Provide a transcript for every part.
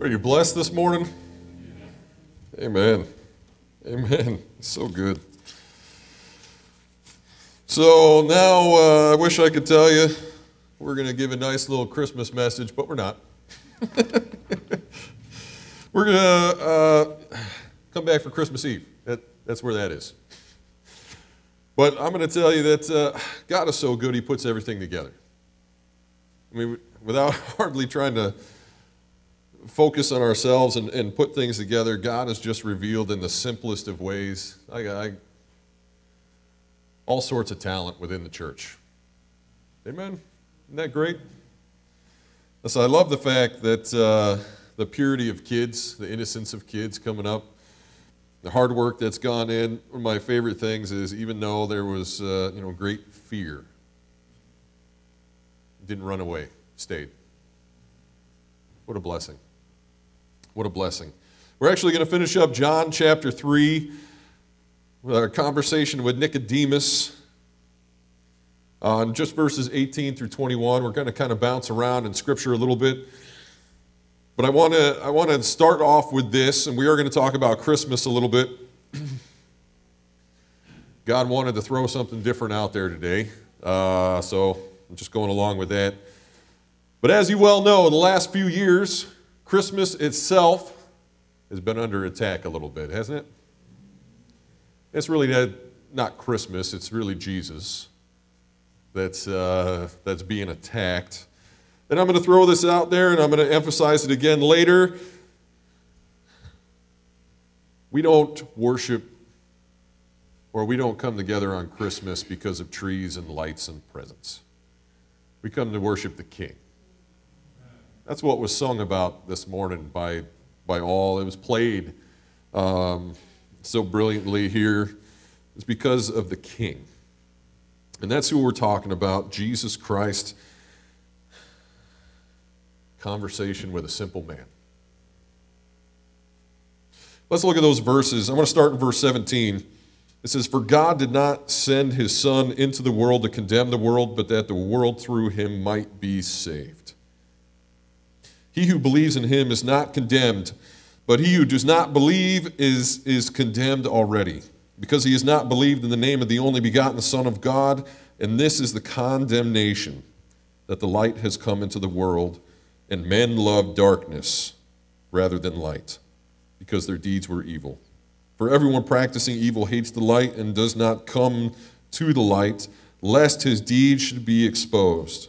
Are you blessed this morning? Amen. Amen. So good. So now uh, I wish I could tell you we're going to give a nice little Christmas message, but we're not. we're going to uh, come back for Christmas Eve. That, that's where that is. But I'm going to tell you that uh, God is so good, He puts everything together. I mean, without hardly trying to focus on ourselves and, and put things together, God has just revealed in the simplest of ways I, I, all sorts of talent within the church. Amen? Isn't that great? So I love the fact that uh, the purity of kids, the innocence of kids coming up, the hard work that's gone in. One of my favorite things is even though there was uh, you know great fear, didn't run away, stayed. What a blessing. What a blessing. We're actually going to finish up John chapter 3 with our conversation with Nicodemus on just verses 18 through 21. We're going to kind of bounce around in Scripture a little bit. But I want to I want to start off with this, and we are going to talk about Christmas a little bit. God wanted to throw something different out there today, uh, so I'm just going along with that. But as you well know, in the last few years, Christmas itself has been under attack a little bit, hasn't it? It's really not Christmas, it's really Jesus that's, uh, that's being attacked. And I'm going to throw this out there and I'm going to emphasize it again later. We don't worship or we don't come together on Christmas because of trees and lights and presents. We come to worship the King. That's what was sung about this morning by, by all. It was played um, so brilliantly here. It's because of the King. And that's who we're talking about Jesus Christ. Conversation with a simple man. Let's look at those verses. I'm going to start in verse 17. It says, For God did not send his Son into the world to condemn the world, but that the world through him might be saved. He who believes in him is not condemned, but he who does not believe is, is condemned already, because he has not believed in the name of the only begotten Son of God. And this is the condemnation that the light has come into the world, and men love darkness rather than light, because their deeds were evil. For everyone practicing evil hates the light and does not come to the light, lest his deeds should be exposed.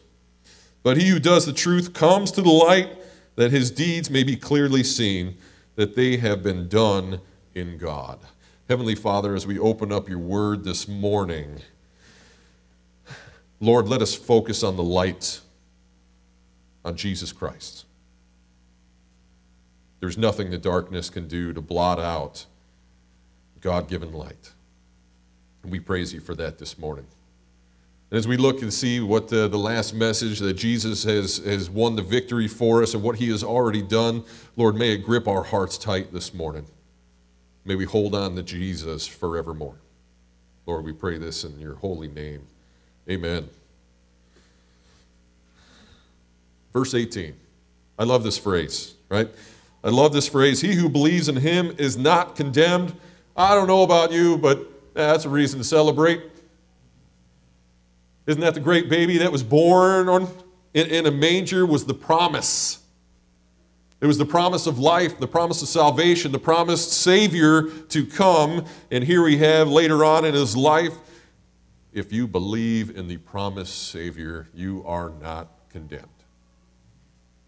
But he who does the truth comes to the light that his deeds may be clearly seen, that they have been done in God. Heavenly Father, as we open up your word this morning, Lord, let us focus on the light, on Jesus Christ. There's nothing the darkness can do to blot out God given light. And we praise you for that this morning. And as we look and see what the, the last message that Jesus has, has won the victory for us and what he has already done, Lord, may it grip our hearts tight this morning. May we hold on to Jesus forevermore. Lord, we pray this in your holy name. Amen. Verse 18. I love this phrase, right? I love this phrase. He who believes in him is not condemned. I don't know about you, but that's a reason to celebrate. Isn't that the great baby that was born on, in, in a manger was the promise? It was the promise of life, the promise of salvation, the promised Savior to come. And here we have later on in his life if you believe in the promised Savior, you are not condemned.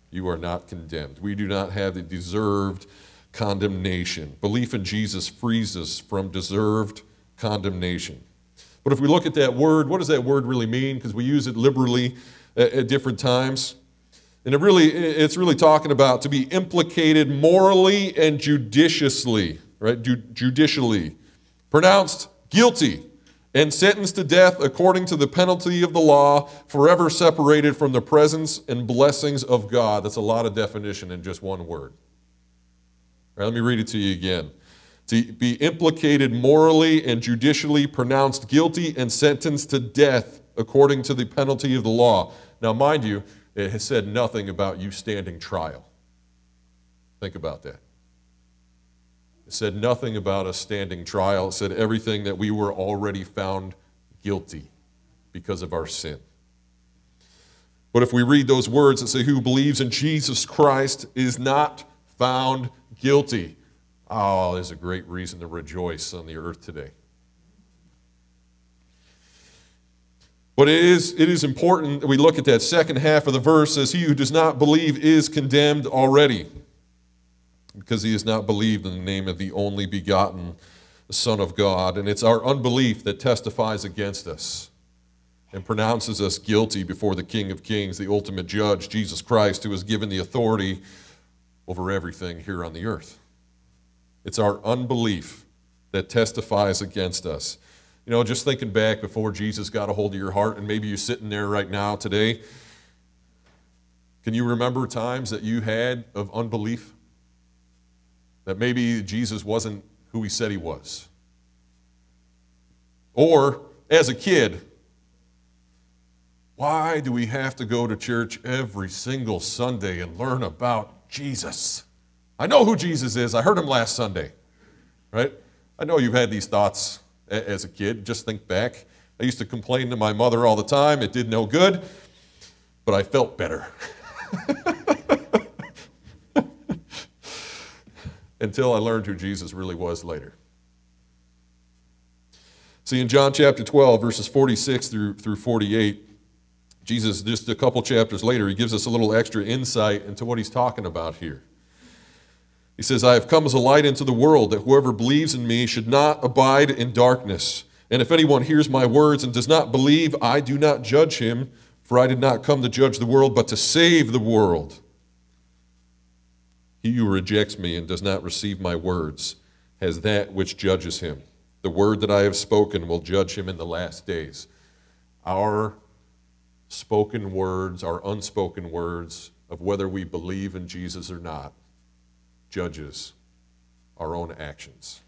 You are not condemned. We do not have the deserved condemnation. Belief in Jesus frees us from deserved condemnation. But if we look at that word, what does that word really mean? Because we use it liberally at, at different times. And it really, it's really talking about to be implicated morally and judiciously, right? Ju- judicially. Pronounced guilty and sentenced to death according to the penalty of the law, forever separated from the presence and blessings of God. That's a lot of definition in just one word. All right, let me read it to you again to be implicated morally and judicially pronounced guilty and sentenced to death according to the penalty of the law. Now, mind you, it has said nothing about you standing trial. Think about that. It said nothing about a standing trial. It said everything that we were already found guilty because of our sin. But if we read those words that say, Who believes in Jesus Christ is not found guilty. Oh, there's a great reason to rejoice on the earth today. But it is, it is important that we look at that second half of the verse as he who does not believe is condemned already because he has not believed in the name of the only begotten Son of God. And it's our unbelief that testifies against us and pronounces us guilty before the King of Kings, the ultimate judge, Jesus Christ, who has given the authority over everything here on the earth. It's our unbelief that testifies against us. You know, just thinking back before Jesus got a hold of your heart, and maybe you're sitting there right now today. Can you remember times that you had of unbelief? that maybe Jesus wasn't who he said he was. Or, as a kid, why do we have to go to church every single Sunday and learn about Jesus? I know who Jesus is. I heard him last Sunday, right? I know you've had these thoughts as a kid. Just think back. I used to complain to my mother all the time. It did no good, but I felt better. until I learned who Jesus really was later. See, in John chapter 12, verses 46 through, through 48, Jesus, just a couple chapters later, he gives us a little extra insight into what he's talking about here. He says, I have come as a light into the world, that whoever believes in me should not abide in darkness. And if anyone hears my words and does not believe, I do not judge him, for I did not come to judge the world, but to save the world. He who rejects me and does not receive my words has that which judges him. The word that I have spoken will judge him in the last days. Our spoken words, our unspoken words of whether we believe in Jesus or not, judges our own actions.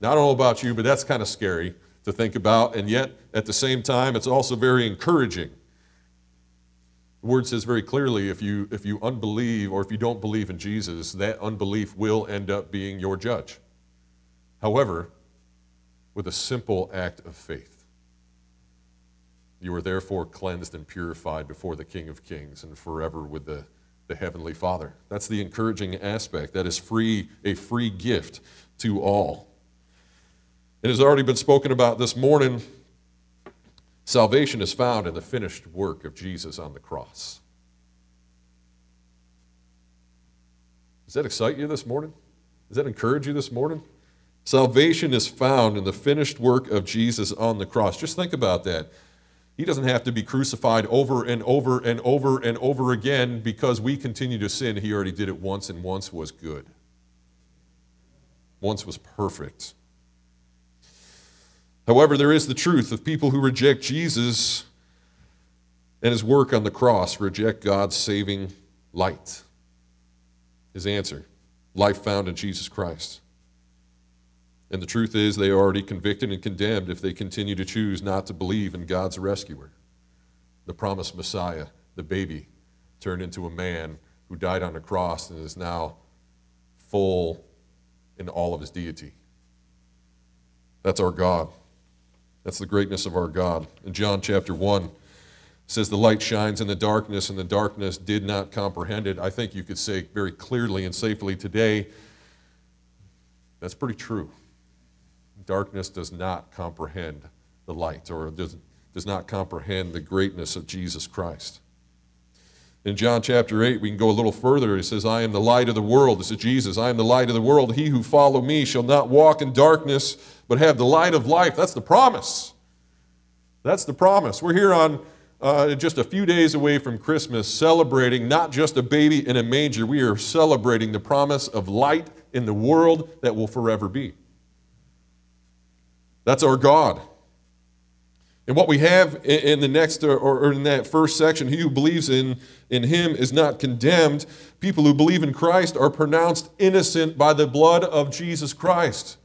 Now, I don't know about you, but that's kind of scary to think about, and yet at the same time, it's also very encouraging the word says very clearly if you, if you unbelieve or if you don't believe in Jesus, that unbelief will end up being your judge. However, with a simple act of faith, you are therefore cleansed and purified before the King of Kings and forever with the, the Heavenly Father. That's the encouraging aspect. That is free, a free gift to all. It has already been spoken about this morning Salvation is found in the finished work of Jesus on the cross. Does that excite you this morning? Does that encourage you this morning? Salvation is found in the finished work of Jesus on the cross. Just think about that. He doesn't have to be crucified over and over and over and over again because we continue to sin. He already did it once, and once was good. Once was perfect. However, there is the truth of people who reject Jesus and his work on the cross, reject God's saving light. His answer life found in Jesus Christ. And the truth is, they are already convicted and condemned if they continue to choose not to believe in God's rescuer, the promised Messiah, the baby turned into a man who died on a cross and is now full in all of his deity. That's our God. That's the greatness of our God. In John chapter 1, says the light shines in the darkness and the darkness did not comprehend it. I think you could say very clearly and safely today that's pretty true. Darkness does not comprehend the light or does, does not comprehend the greatness of Jesus Christ. In John chapter 8, we can go a little further. He says, I am the light of the world. This is Jesus. I am the light of the world. He who follow me shall not walk in darkness, but have the light of life. That's the promise. That's the promise. We're here on uh, just a few days away from Christmas, celebrating not just a baby in a manger, we are celebrating the promise of light in the world that will forever be. That's our God. And what we have in the next, or in that first section, he who believes in, in him is not condemned. People who believe in Christ are pronounced innocent by the blood of Jesus Christ.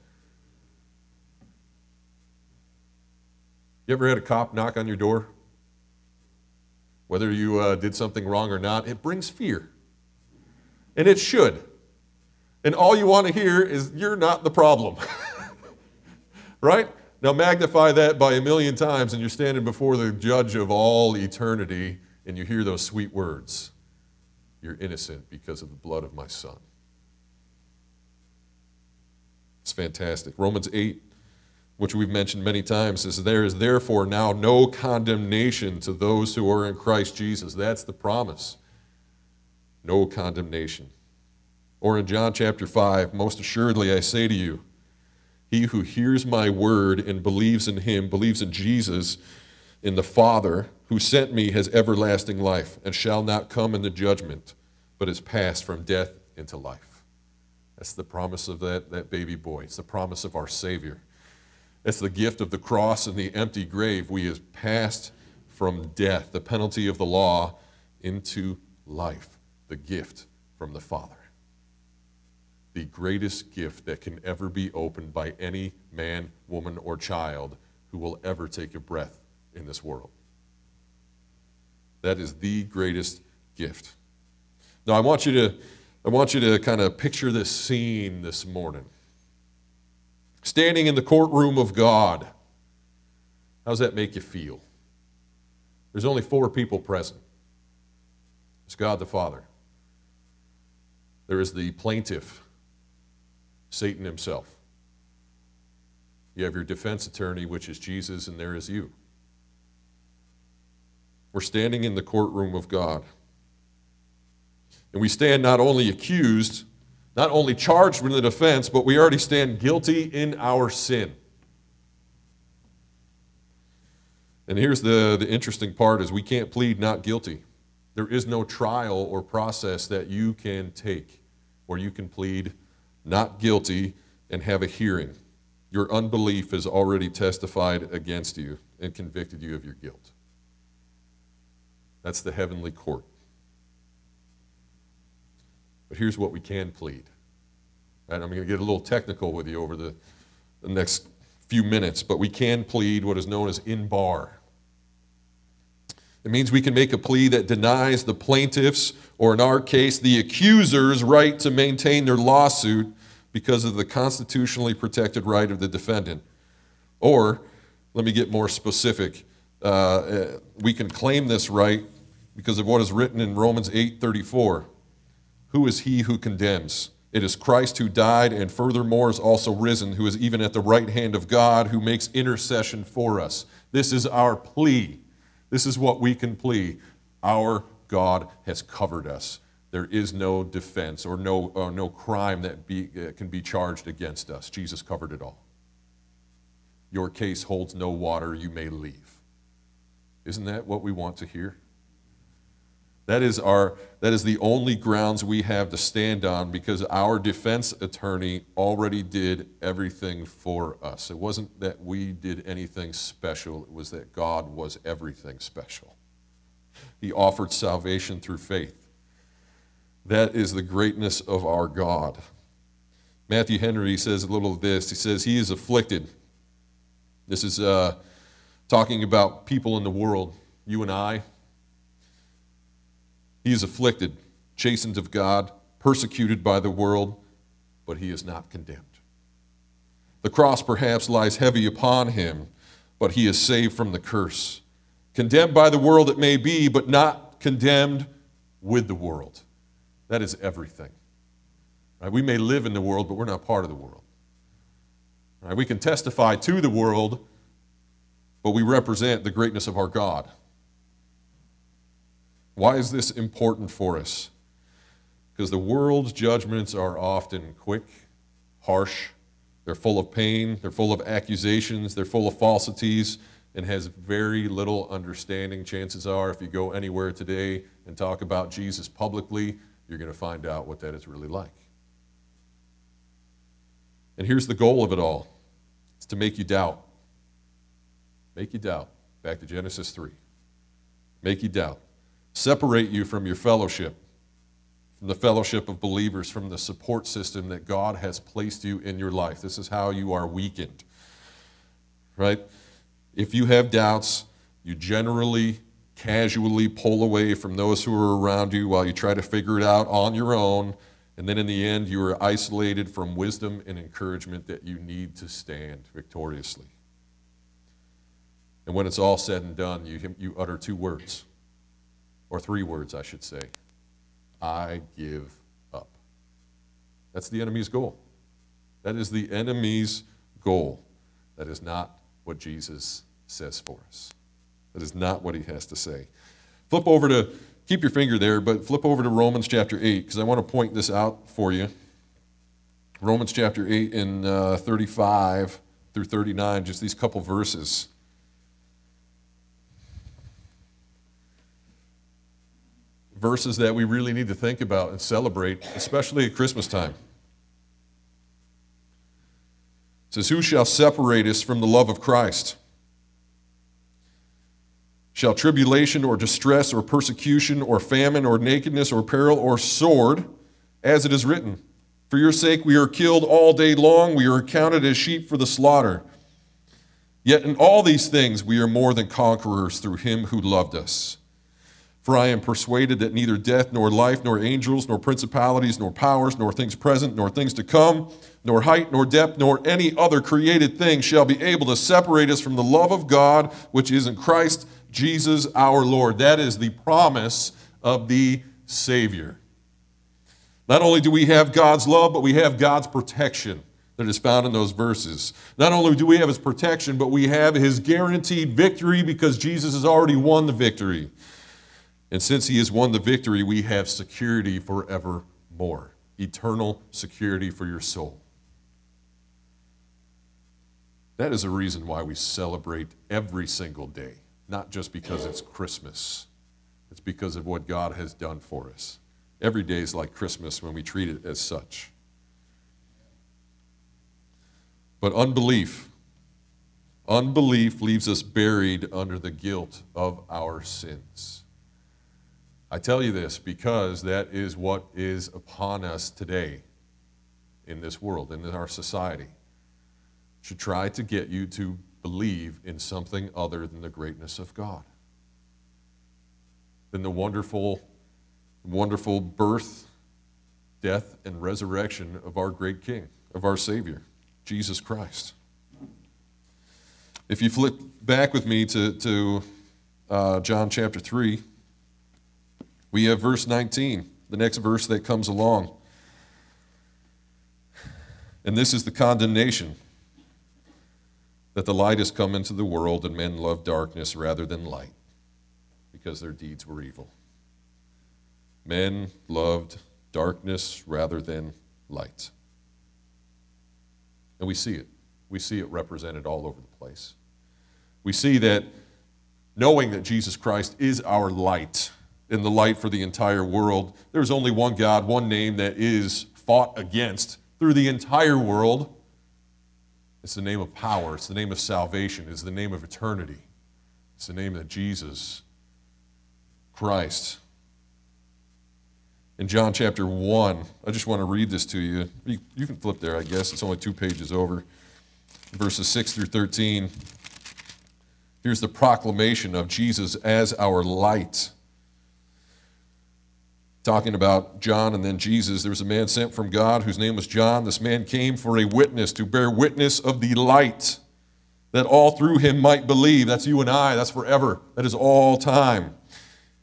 You ever had a cop knock on your door? Whether you uh, did something wrong or not, it brings fear. And it should. And all you want to hear is, You're not the problem. right? Now magnify that by a million times, and you're standing before the judge of all eternity, and you hear those sweet words You're innocent because of the blood of my son. It's fantastic. Romans 8, which we've mentioned many times, says, There is therefore now no condemnation to those who are in Christ Jesus. That's the promise. No condemnation. Or in John chapter 5, most assuredly I say to you, he who hears my word and believes in him, believes in Jesus, in the Father who sent me, has everlasting life, and shall not come into judgment, but is passed from death into life. That's the promise of that, that baby boy. It's the promise of our Savior. It's the gift of the cross and the empty grave. We have passed from death, the penalty of the law, into life, the gift from the Father the greatest gift that can ever be opened by any man, woman, or child who will ever take a breath in this world. That is the greatest gift. Now, I want you to, I want you to kind of picture this scene this morning. Standing in the courtroom of God. How does that make you feel? There's only four people present. It's God the Father. There is the plaintiff, Satan himself. You have your defense attorney, which is Jesus, and there is you. We're standing in the courtroom of God. And we stand not only accused, not only charged with the defense, but we already stand guilty in our sin. And here's the, the interesting part is we can't plead not guilty. There is no trial or process that you can take where you can plead not guilty, and have a hearing. Your unbelief has already testified against you and convicted you of your guilt. That's the heavenly court. But here's what we can plead. And I'm going to get a little technical with you over the, the next few minutes, but we can plead what is known as in bar. It means we can make a plea that denies the plaintiff's, or in our case, the accuser's right to maintain their lawsuit because of the constitutionally protected right of the defendant. Or, let me get more specific, uh, we can claim this right because of what is written in Romans 8:34. Who is he who condemns? It is Christ who died and furthermore is also risen, who is even at the right hand of God, who makes intercession for us. This is our plea. This is what we can plea. Our God has covered us. There is no defense or no, uh, no crime that be, uh, can be charged against us. Jesus covered it all. Your case holds no water, you may leave. Isn't that what we want to hear? That is, our, that is the only grounds we have to stand on because our defense attorney already did everything for us. It wasn't that we did anything special, it was that God was everything special. He offered salvation through faith. That is the greatness of our God. Matthew Henry says a little of this. He says, He is afflicted. This is uh, talking about people in the world, you and I, he is afflicted, chastened of God, persecuted by the world, but he is not condemned. The cross perhaps lies heavy upon him, but he is saved from the curse. Condemned by the world it may be, but not condemned with the world. That is everything. Right? We may live in the world, but we're not part of the world. Right? We can testify to the world, but we represent the greatness of our God. Why is this important for us? Because the world's judgments are often quick, harsh, they're full of pain, they're full of accusations, they're full of falsities, and has very little understanding. Chances are, if you go anywhere today and talk about Jesus publicly, you're going to find out what that is really like. And here's the goal of it all it's to make you doubt. Make you doubt. Back to Genesis 3. Make you doubt separate you from your fellowship, from the fellowship of believers, from the support system that God has placed you in your life. This is how you are weakened. Right? If you have doubts, you generally casually pull away from those who are around you while you try to figure it out on your own. And then in the end, you are isolated from wisdom and encouragement that you need to stand victoriously. And when it's all said and done, you, you utter two words, or three words, I should say I give up. That's the enemy's goal. That is the enemy's goal. That is not what Jesus says for us. That is not what he has to say. Flip over to, keep your finger there, but flip over to Romans chapter 8, because I want to point this out for you. Romans chapter 8 in uh, 35 through 39, just these couple verses. Verses that we really need to think about and celebrate, especially at Christmas time. It says, Who shall separate us from the love of Christ? Shall tribulation or distress or persecution or famine or nakedness or peril or sword, as it is written, For your sake we are killed all day long, we are accounted as sheep for the slaughter. Yet in all these things we are more than conquerors through him who loved us. For I am persuaded that neither death, nor life, nor angels, nor principalities, nor powers, nor things present, nor things to come, nor height, nor depth, nor any other created thing shall be able to separate us from the love of God which is in Christ Jesus our Lord. That is the promise of the Savior. Not only do we have God's love, but we have God's protection that is found in those verses. Not only do we have His protection, but we have His guaranteed victory because Jesus has already won the victory. And since He has won the victory, we have security forevermore eternal security for your soul. That is a reason why we celebrate every single day not just because it's Christmas. It's because of what God has done for us. Every day is like Christmas when we treat it as such. But unbelief, unbelief leaves us buried under the guilt of our sins. I tell you this because that is what is upon us today in this world, in our society. Should try to get you to believe in something other than the greatness of God, than the wonderful, wonderful birth, death, and resurrection of our great King, of our Savior, Jesus Christ. If you flip back with me to, to uh, John chapter 3, we have verse 19, the next verse that comes along. And this is the condemnation that the light has come into the world and men love darkness rather than light because their deeds were evil. Men loved darkness rather than light. And we see it. We see it represented all over the place. We see that knowing that Jesus Christ is our light and the light for the entire world, there's only one God, one name that is fought against through the entire world, it's the name of power. It's the name of salvation. It's the name of eternity. It's the name of Jesus Christ. In John chapter 1, I just want to read this to you. You, you can flip there, I guess. It's only two pages over. Verses 6 through 13. Here's the proclamation of Jesus as our light talking about John and then Jesus, there was a man sent from God whose name was John. This man came for a witness, to bear witness of the light, that all through him might believe. That's you and I, that's forever, that is all time.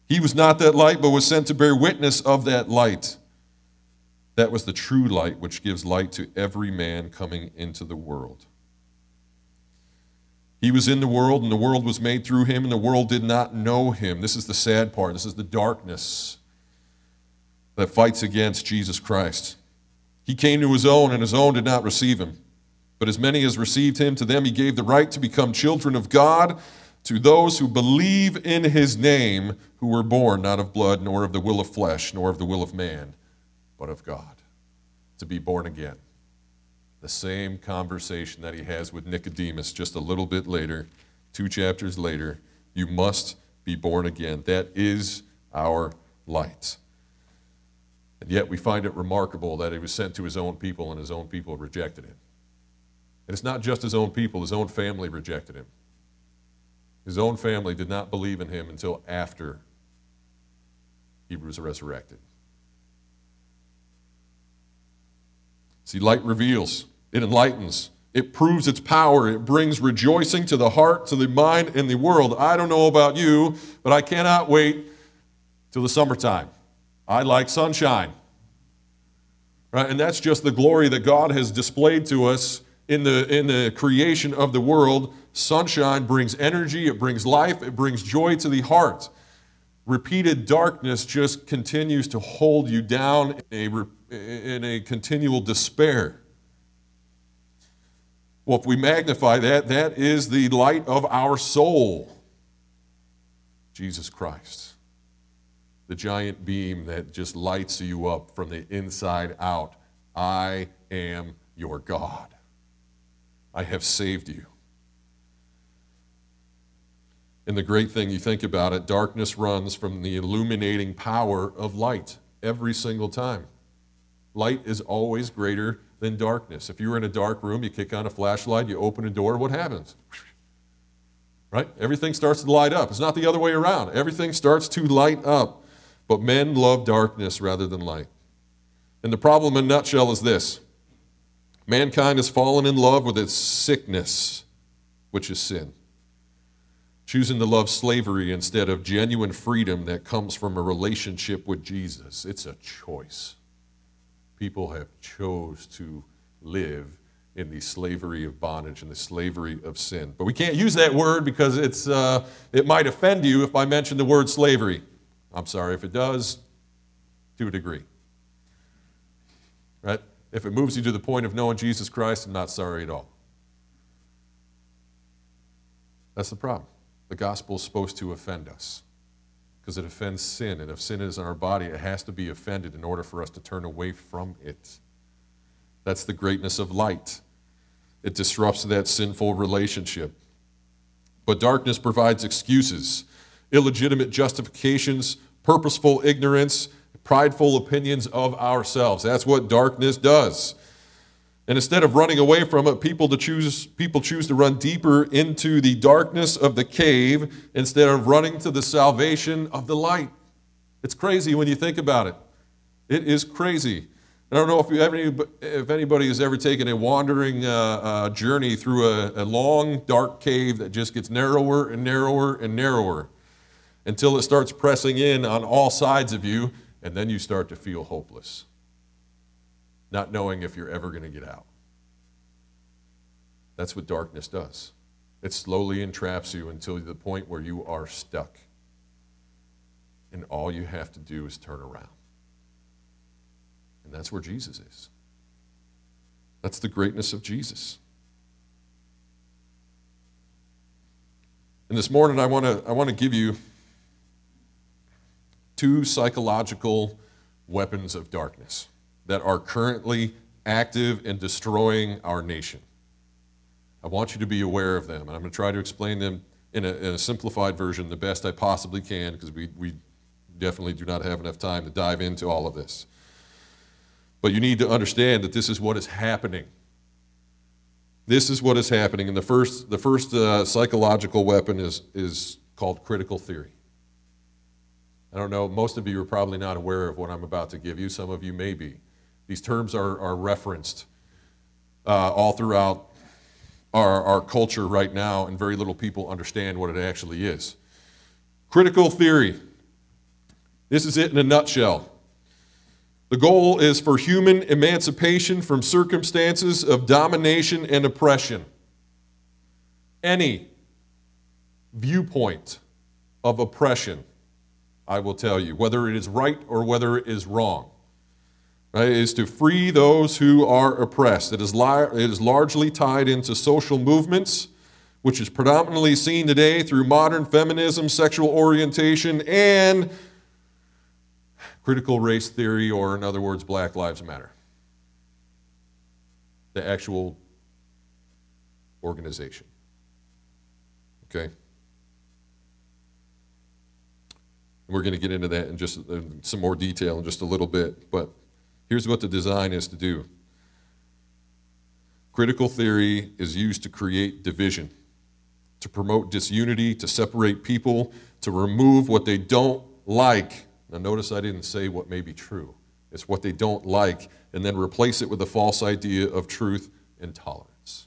He was not that light, but was sent to bear witness of that light. That was the true light which gives light to every man coming into the world. He was in the world, and the world was made through him, and the world did not know him. This is the sad part. This is the darkness that fights against Jesus Christ. He came to his own, and his own did not receive him. But as many as received him, to them he gave the right to become children of God, to those who believe in his name, who were born not of blood, nor of the will of flesh, nor of the will of man, but of God. To be born again. The same conversation that he has with Nicodemus just a little bit later, two chapters later. You must be born again. That is our light. And yet we find it remarkable that he was sent to his own people and his own people rejected him. And it's not just his own people, his own family rejected him. His own family did not believe in him until after he was resurrected. See, light reveals, it enlightens, it proves its power, it brings rejoicing to the heart, to the mind, and the world. I don't know about you, but I cannot wait till the summertime. I like sunshine. Right? And that's just the glory that God has displayed to us in the, in the creation of the world. Sunshine brings energy, it brings life, it brings joy to the heart. Repeated darkness just continues to hold you down in a, in a continual despair. Well, if we magnify that, that is the light of our soul, Jesus Christ the giant beam that just lights you up from the inside out. I am your God. I have saved you. And the great thing, you think about it, darkness runs from the illuminating power of light every single time. Light is always greater than darkness. If you're in a dark room, you kick on a flashlight, you open a door, what happens? Right? Everything starts to light up. It's not the other way around. Everything starts to light up. But men love darkness rather than light. And the problem in nutshell is this mankind has fallen in love with its sickness, which is sin. Choosing to love slavery instead of genuine freedom that comes from a relationship with Jesus. It's a choice. People have chose to live in the slavery of bondage and the slavery of sin. But we can't use that word because it's, uh, it might offend you if I mention the word slavery. I'm sorry if it does, to a degree. Right? If it moves you to the point of knowing Jesus Christ, I'm not sorry at all. That's the problem. The gospel is supposed to offend us because it offends sin. And if sin is in our body, it has to be offended in order for us to turn away from it. That's the greatness of light. It disrupts that sinful relationship. But darkness provides excuses illegitimate justifications, purposeful ignorance, prideful opinions of ourselves. That's what darkness does. And instead of running away from it, people, to choose, people choose to run deeper into the darkness of the cave instead of running to the salvation of the light. It's crazy when you think about it. It is crazy. I don't know if, you if anybody has ever taken a wandering uh, uh, journey through a, a long, dark cave that just gets narrower and narrower and narrower until it starts pressing in on all sides of you, and then you start to feel hopeless, not knowing if you're ever going to get out. That's what darkness does. It slowly entraps you until the point where you are stuck. And all you have to do is turn around. And that's where Jesus is. That's the greatness of Jesus. And this morning, I want to I want to give you two psychological weapons of darkness that are currently active in destroying our nation. I want you to be aware of them, and I'm going to try to explain them in a, in a simplified version the best I possibly can because we, we definitely do not have enough time to dive into all of this. But you need to understand that this is what is happening. This is what is happening. And the first, the first uh, psychological weapon is, is called critical theory. I don't know, most of you are probably not aware of what I'm about to give you. Some of you may be. These terms are, are referenced uh, all throughout our, our culture right now, and very little people understand what it actually is. Critical theory. This is it in a nutshell. The goal is for human emancipation from circumstances of domination and oppression. Any viewpoint of oppression I will tell you, whether it is right or whether it is wrong. Right, is to free those who are oppressed. It is, it is largely tied into social movements, which is predominantly seen today through modern feminism, sexual orientation, and critical race theory, or in other words, Black Lives Matter. The actual organization. Okay? We're going to get into that in just in some more detail in just a little bit. But here's what the design is to do critical theory is used to create division, to promote disunity, to separate people, to remove what they don't like. Now, notice I didn't say what may be true, it's what they don't like, and then replace it with a false idea of truth and tolerance.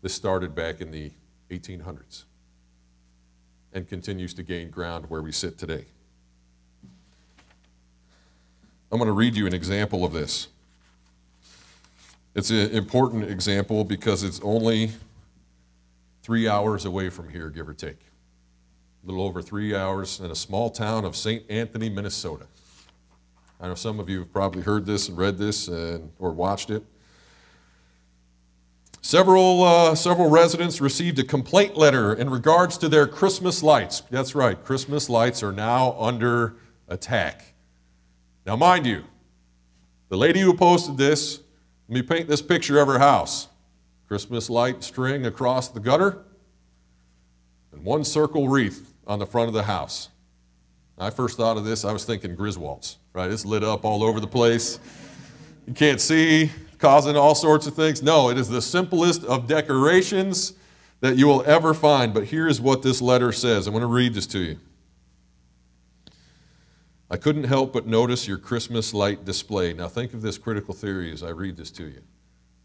This started back in the 1800s and continues to gain ground where we sit today. I'm going to read you an example of this. It's an important example because it's only three hours away from here, give or take. A little over three hours in a small town of St. Anthony, Minnesota. I know some of you have probably heard this and read this and, or watched it. Several, uh, several residents received a complaint letter in regards to their Christmas lights. That's right, Christmas lights are now under attack. Now, mind you, the lady who posted this let me paint this picture of her house Christmas light string across the gutter, and one circle wreath on the front of the house. I first thought of this, I was thinking Griswolds, right? It's lit up all over the place. You can't see, causing all sorts of things. No, it is the simplest of decorations that you will ever find. But here's what this letter says. I'm going to read this to you. I couldn't help but notice your Christmas light display. Now, think of this critical theory as I read this to you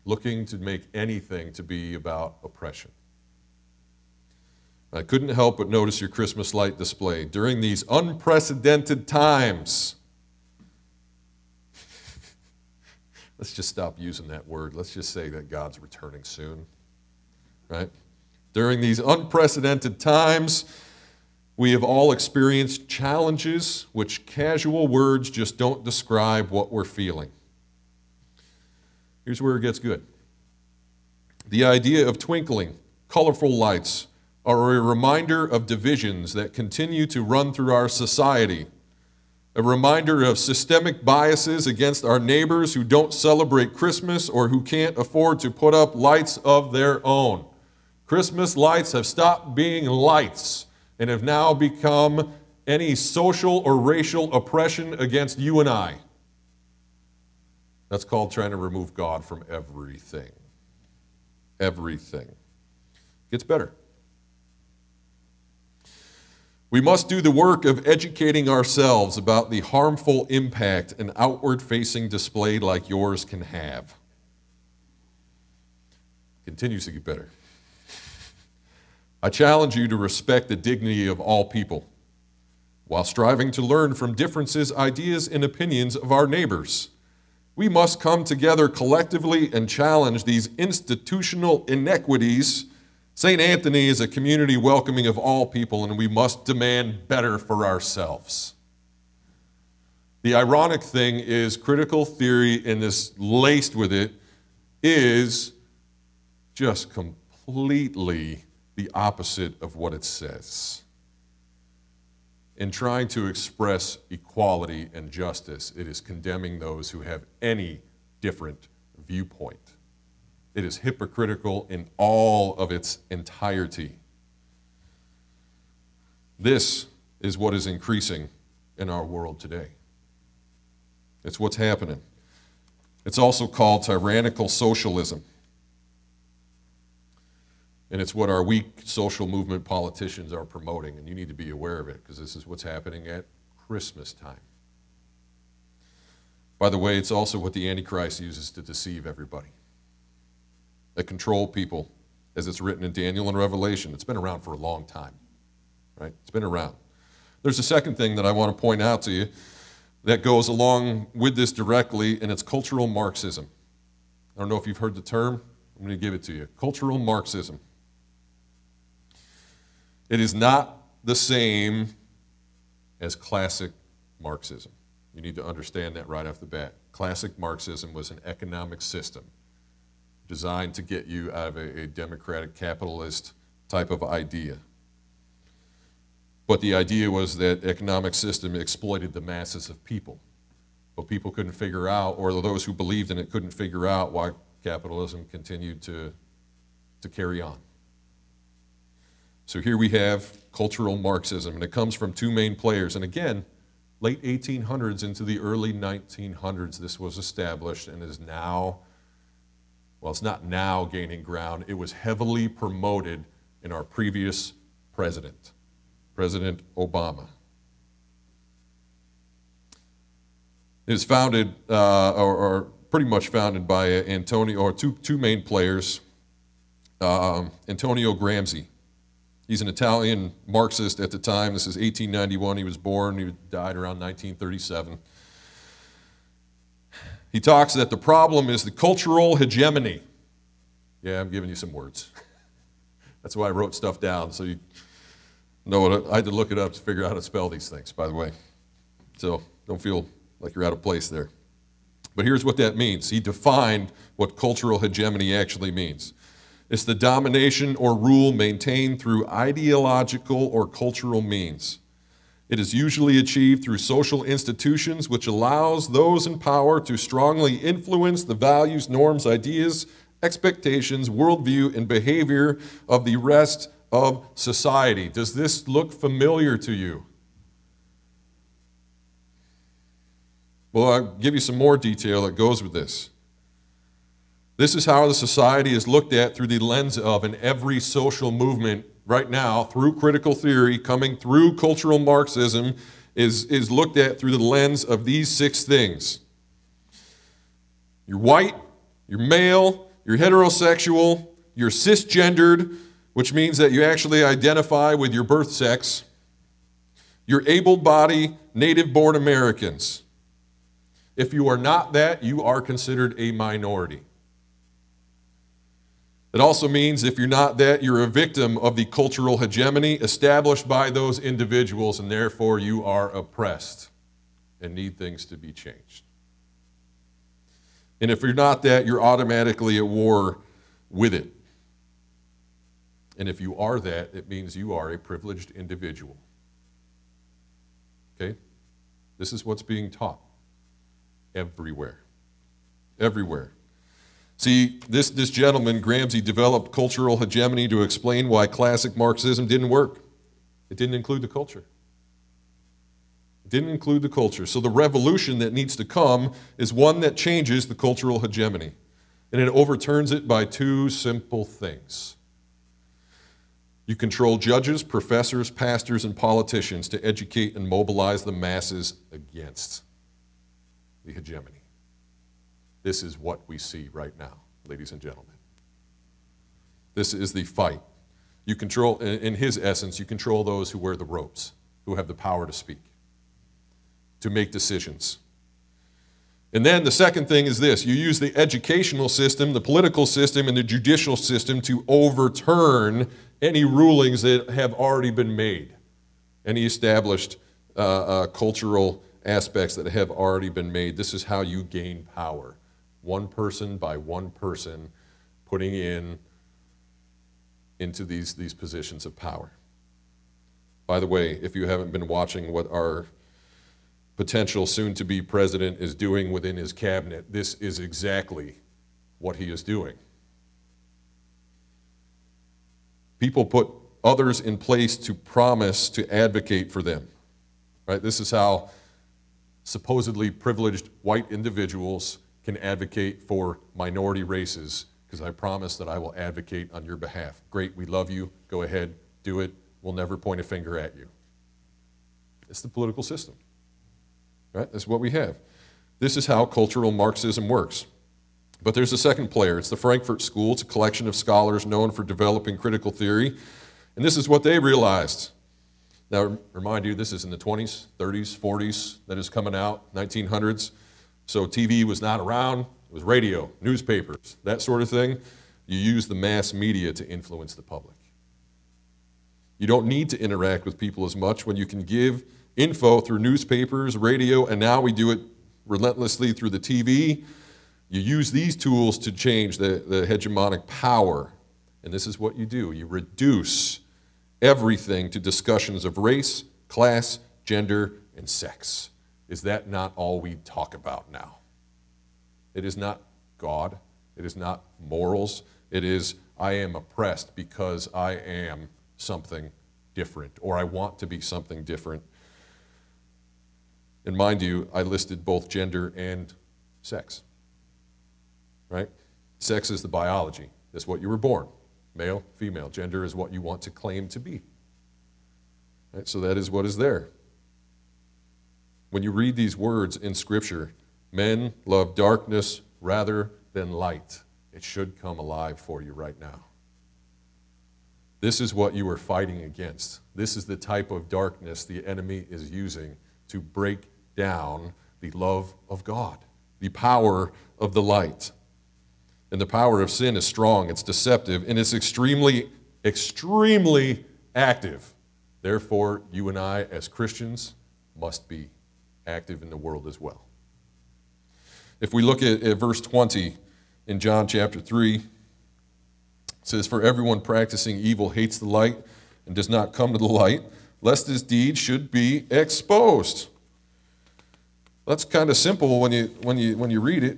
looking to make anything to be about oppression. I couldn't help but notice your Christmas light display. During these unprecedented times, let's just stop using that word. Let's just say that God's returning soon, right? During these unprecedented times, we have all experienced challenges which casual words just don't describe what we're feeling. Here's where it gets good. The idea of twinkling, colorful lights are a reminder of divisions that continue to run through our society, a reminder of systemic biases against our neighbors who don't celebrate Christmas or who can't afford to put up lights of their own. Christmas lights have stopped being lights and have now become any social or racial oppression against you and I. That's called trying to remove God from everything. Everything. Gets better. We must do the work of educating ourselves about the harmful impact an outward facing display like yours can have. Continues to get better. I challenge you to respect the dignity of all people while striving to learn from differences, ideas, and opinions of our neighbors. We must come together collectively and challenge these institutional inequities. St. Anthony is a community welcoming of all people, and we must demand better for ourselves. The ironic thing is, critical theory, and this laced with it, is just completely the opposite of what it says. In trying to express equality and justice, it is condemning those who have any different viewpoint. It is hypocritical in all of its entirety. This is what is increasing in our world today. It's what's happening. It's also called tyrannical socialism. And it's what our weak social movement politicians are promoting, and you need to be aware of it because this is what's happening at Christmas time. By the way, it's also what the Antichrist uses to deceive everybody, to control people, as it's written in Daniel and Revelation. It's been around for a long time, right? It's been around. There's a second thing that I want to point out to you that goes along with this directly, and it's cultural Marxism. I don't know if you've heard the term. I'm going to give it to you. Cultural Marxism. It is not the same as classic Marxism. You need to understand that right off the bat. Classic Marxism was an economic system designed to get you out of a, a democratic capitalist type of idea. But the idea was that economic system exploited the masses of people. But people couldn't figure out, or those who believed in it couldn't figure out why capitalism continued to, to carry on. So here we have cultural Marxism, and it comes from two main players. And again, late 1800s into the early 1900s, this was established and is now Well, it's not now gaining ground. It was heavily promoted in our previous president, President Obama. It was founded, uh, or, or, pretty much founded by Antonio, or two, two main players, um, Antonio Gramsci. He's an Italian Marxist at the time. This is 1891. He was born. He died around 1937. He talks that the problem is the cultural hegemony. Yeah, I'm giving you some words. That's why I wrote stuff down, so you know what I had to look it up to figure out how to spell these things, by the way. So don't feel like you're out of place there. But here's what that means. He defined what cultural hegemony actually means. It's the domination or rule maintained through ideological or cultural means. It is usually achieved through social institutions, which allows those in power to strongly influence the values, norms, ideas, expectations, worldview, and behavior of the rest of society. Does this look familiar to you? Well, I'll give you some more detail that goes with this. This is how the society is looked at through the lens of, and every social movement right now, through critical theory, coming through cultural Marxism, is, is looked at through the lens of these six things. You're white, you're male, you're heterosexual, you're cisgendered, which means that you actually identify with your birth sex. You're able bodied, native born Americans. If you are not that, you are considered a minority. It also means if you're not that, you're a victim of the cultural hegemony established by those individuals, and therefore you are oppressed and need things to be changed. And if you're not that, you're automatically at war with it. And if you are that, it means you are a privileged individual. Okay? This is what's being taught everywhere. Everywhere. See, this, this gentleman, Gramsci, developed cultural hegemony to explain why classic Marxism didn't work. It didn't include the culture. It didn't include the culture. So the revolution that needs to come is one that changes the cultural hegemony. And it overturns it by two simple things. You control judges, professors, pastors, and politicians to educate and mobilize the masses against the hegemony. This is what we see right now, ladies and gentlemen. This is the fight. You control, in his essence, you control those who wear the ropes, who have the power to speak, to make decisions. And then the second thing is this you use the educational system, the political system, and the judicial system to overturn any rulings that have already been made, any established uh, uh, cultural aspects that have already been made. This is how you gain power. One person by one person putting in into these, these positions of power. By the way, if you haven't been watching what our potential soon to be president is doing within his cabinet, this is exactly what he is doing. People put others in place to promise to advocate for them. Right? This is how supposedly privileged white individuals can advocate for minority races because I promise that I will advocate on your behalf. Great, we love you. Go ahead, do it. We'll never point a finger at you. It's the political system. Right? That's what we have. This is how cultural Marxism works. But there's a second player. It's the Frankfurt School. It's a collection of scholars known for developing critical theory. And this is what they realized. Now, remind you, this is in the 20s, 30s, 40s that is coming out, 1900s. So TV was not around. It was radio, newspapers, that sort of thing. You use the mass media to influence the public. You don't need to interact with people as much when you can give info through newspapers, radio, and now we do it relentlessly through the TV. You use these tools to change the, the hegemonic power. And this is what you do you reduce everything to discussions of race, class, gender, and sex. Is that not all we talk about now? It is not God. It is not morals. It is, I am oppressed because I am something different, or I want to be something different. And mind you, I listed both gender and sex. Right? Sex is the biology. That's what you were born. Male, female. Gender is what you want to claim to be. Right? So that is what is there. When you read these words in Scripture, men love darkness rather than light. It should come alive for you right now. This is what you are fighting against. This is the type of darkness the enemy is using to break down the love of God, the power of the light. And the power of sin is strong, it's deceptive, and it's extremely, extremely active. Therefore, you and I, as Christians, must be active in the world as well. If we look at, at verse 20 in John chapter 3, it says, For everyone practicing evil hates the light and does not come to the light, lest his deed should be exposed. That's kind of simple when you, when you, when you read it.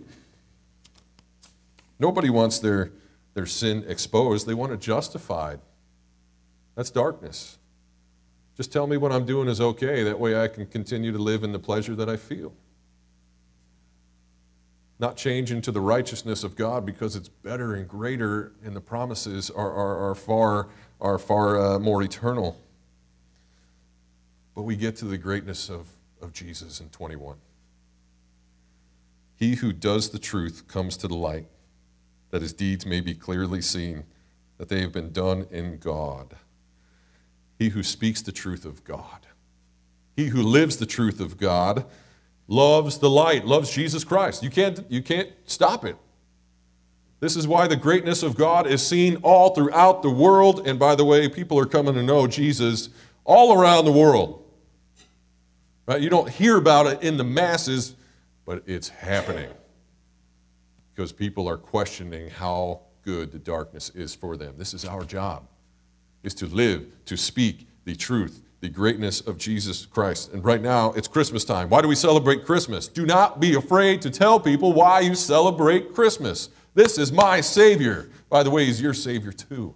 Nobody wants their, their sin exposed, they want it justified. That's darkness. Just tell me what I'm doing is okay. That way I can continue to live in the pleasure that I feel. Not change into the righteousness of God because it's better and greater, and the promises are, are, are far, are far uh, more eternal. But we get to the greatness of, of Jesus in 21. He who does the truth comes to the light, that his deeds may be clearly seen, that they have been done in God. He who speaks the truth of God. He who lives the truth of God loves the light, loves Jesus Christ. You can't, you can't stop it. This is why the greatness of God is seen all throughout the world. And by the way, people are coming to know Jesus all around the world. Right? You don't hear about it in the masses, but it's happening because people are questioning how good the darkness is for them. This is our job is to live, to speak the truth, the greatness of Jesus Christ. And right now, it's Christmas time. Why do we celebrate Christmas? Do not be afraid to tell people why you celebrate Christmas. This is my Savior. By the way, He's your Savior too.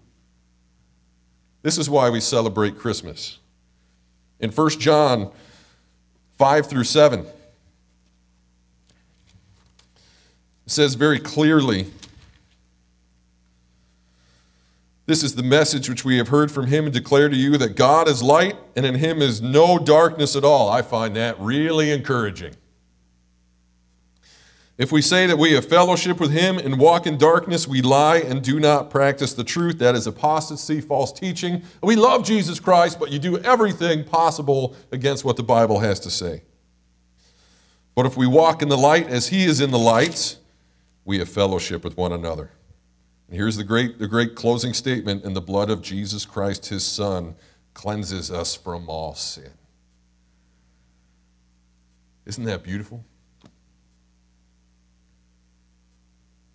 This is why we celebrate Christmas. In 1 John 5 through 7, it says very clearly, this is the message which we have heard from him and declare to you that God is light and in him is no darkness at all. I find that really encouraging. If we say that we have fellowship with him and walk in darkness, we lie and do not practice the truth. That is apostasy, false teaching. We love Jesus Christ, but you do everything possible against what the Bible has to say. But if we walk in the light as he is in the light, we have fellowship with one another. And here's the great, the great closing statement and the blood of Jesus Christ, his Son, cleanses us from all sin. Isn't that beautiful?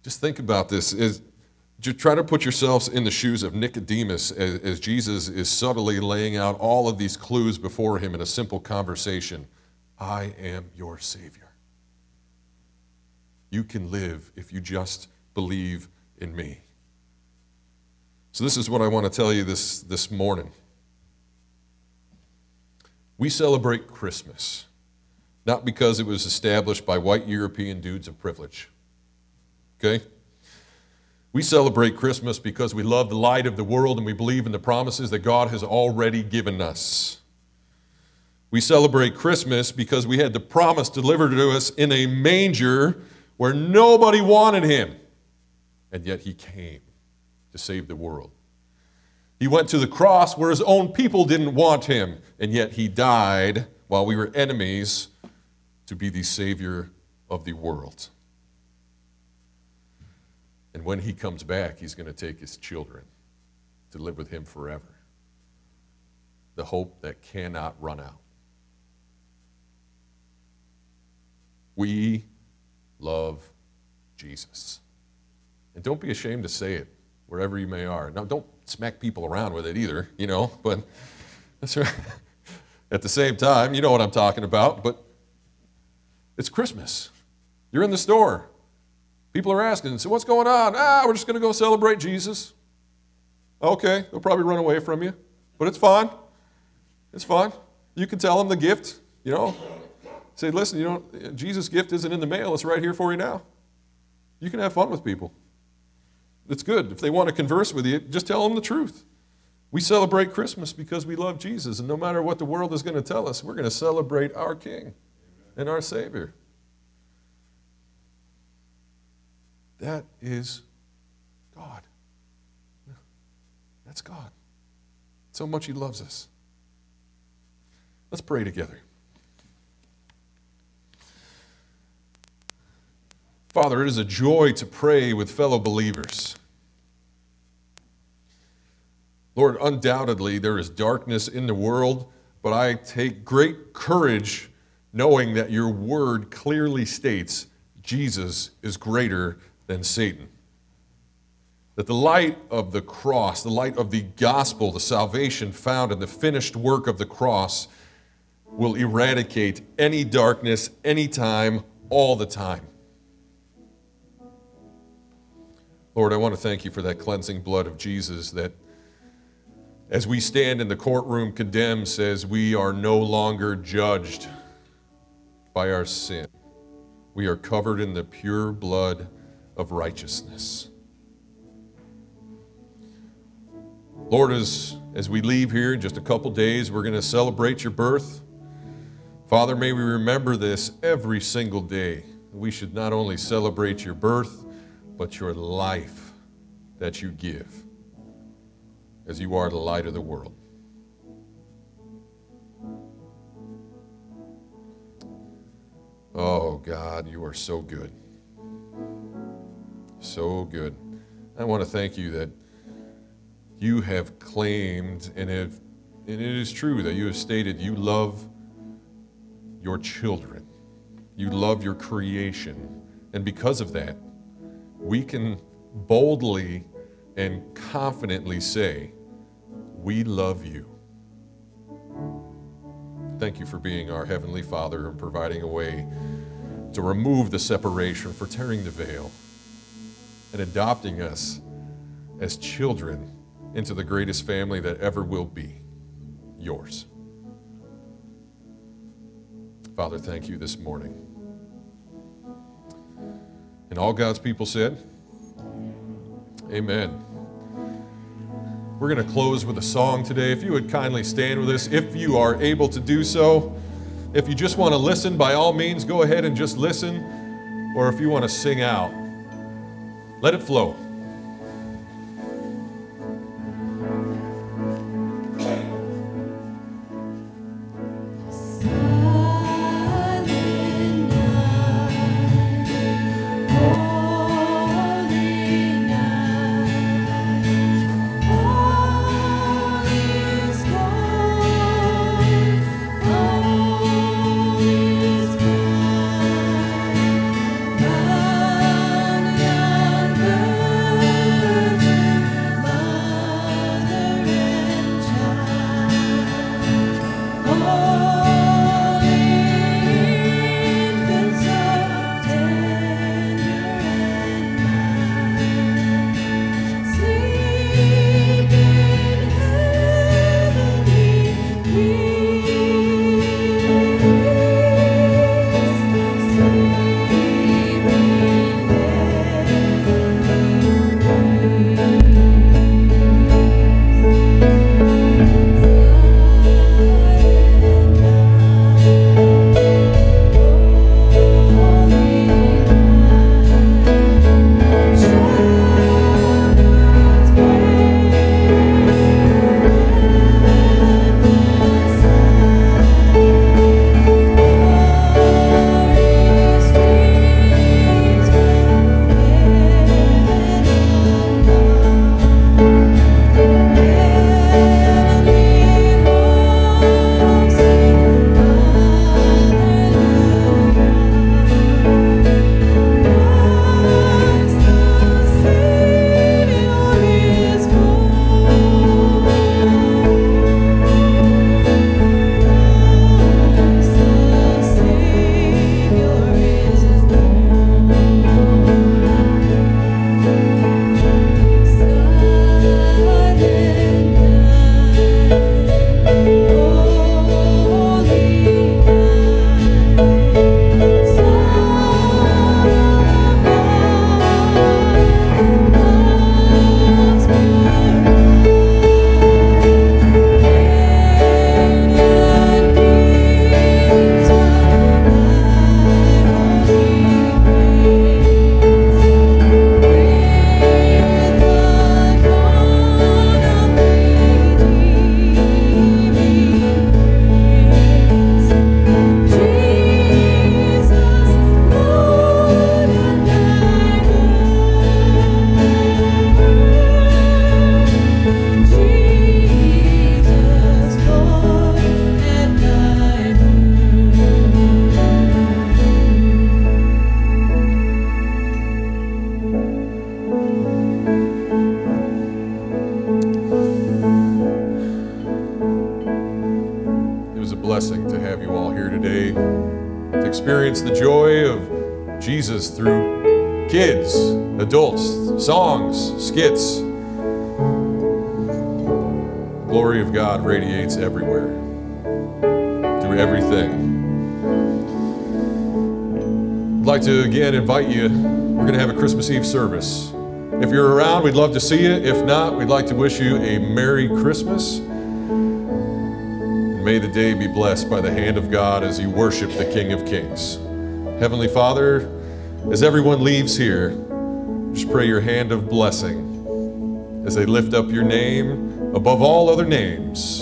Just think about this. Is, try to put yourselves in the shoes of Nicodemus as, as Jesus is subtly laying out all of these clues before him in a simple conversation. I am your Savior. You can live if you just believe in me. So, this is what I want to tell you this, this morning. We celebrate Christmas, not because it was established by white European dudes of privilege. Okay? We celebrate Christmas because we love the light of the world and we believe in the promises that God has already given us. We celebrate Christmas because we had the promise delivered to us in a manger where nobody wanted him, and yet he came to save the world. He went to the cross where his own people didn't want him, and yet he died while we were enemies to be the Savior of the world. And when he comes back, he's going to take his children to live with him forever. The hope that cannot run out. We love Jesus. And don't be ashamed to say it wherever you may are. Now, don't smack people around with it either, you know, but that's right. at the same time, you know what I'm talking about, but it's Christmas. You're in the store. People are asking, so what's going on? Ah, we're just going to go celebrate Jesus. Okay, they'll probably run away from you, but it's fine. It's fine. You can tell them the gift, you know. Say, listen, you know, Jesus' gift isn't in the mail, it's right here for you now. You can have fun with people. It's good. If they want to converse with you, just tell them the truth. We celebrate Christmas because we love Jesus, and no matter what the world is going to tell us, we're going to celebrate our King and our Savior. That is God. That's God. So much He loves us. Let's pray together. Father, it is a joy to pray with fellow believers. Lord, undoubtedly there is darkness in the world, but I take great courage knowing that your word clearly states Jesus is greater than Satan. That the light of the cross, the light of the gospel, the salvation found in the finished work of the cross, will eradicate any darkness, anytime, all the time. Lord, I want to thank you for that cleansing blood of Jesus that, as we stand in the courtroom condemned, says we are no longer judged by our sin. We are covered in the pure blood of righteousness. Lord, as, as we leave here in just a couple days, we're going to celebrate your birth. Father, may we remember this every single day. We should not only celebrate your birth, but your life that you give as you are the light of the world. Oh, God, you are so good. So good. I want to thank you that you have claimed, and, have, and it is true that you have stated you love your children, you love your creation. And because of that, we can boldly and confidently say, We love you. Thank you for being our Heavenly Father and providing a way to remove the separation, for tearing the veil, and adopting us as children into the greatest family that ever will be yours. Father, thank you this morning. And all God's people said, Amen. We're going to close with a song today. If you would kindly stand with us, if you are able to do so. If you just want to listen, by all means, go ahead and just listen. Or if you want to sing out, let it flow. Skits. Glory of God radiates everywhere, through everything. I'd like to again invite you. We're going to have a Christmas Eve service. If you're around, we'd love to see you. If not, we'd like to wish you a Merry Christmas. May the day be blessed by the hand of God as you worship the King of Kings. Heavenly Father, as everyone leaves here, just pray your hand of blessing as they lift up your name above all other names.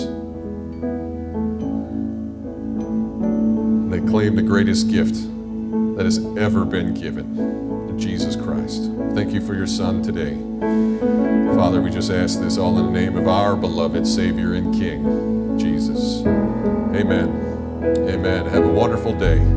And they claim the greatest gift that has ever been given Jesus Christ. Thank you for your Son today. Father, we just ask this all in the name of our beloved Savior and King, Jesus. Amen. Amen. Have a wonderful day.